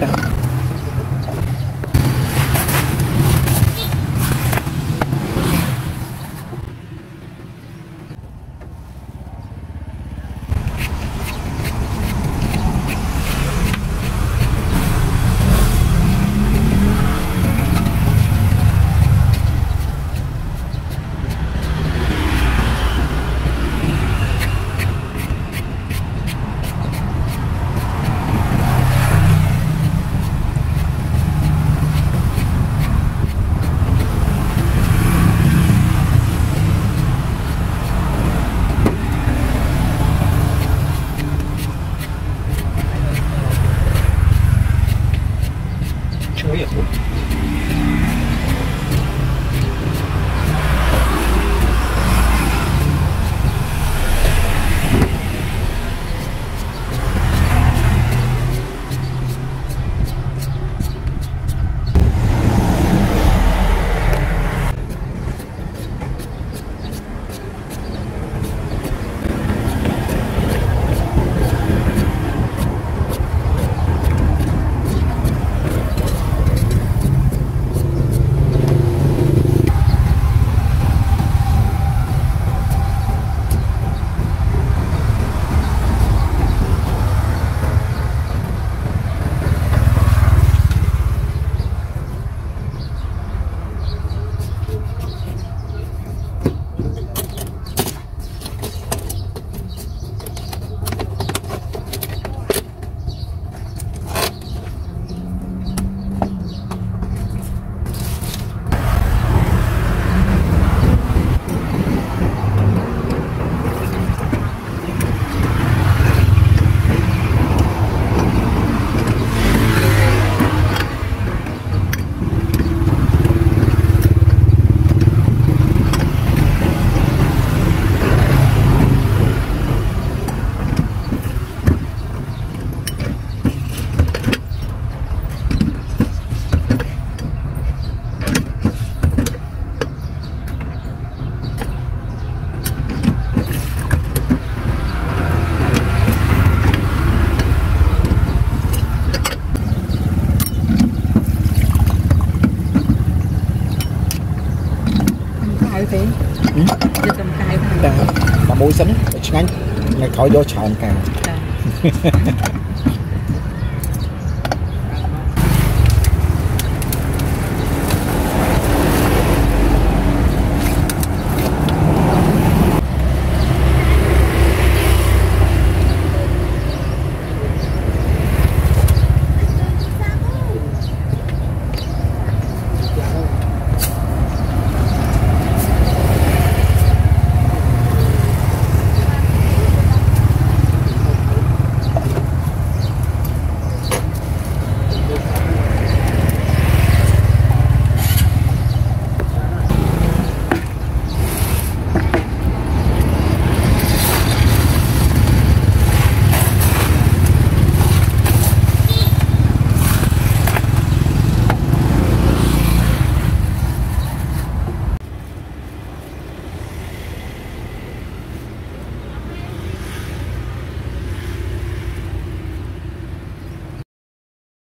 Yeah. ទេចិត្តសំកៅថាតែតែមួយសិនឆ្ងាញ់នៅក្រោយយកច្រើនកាចា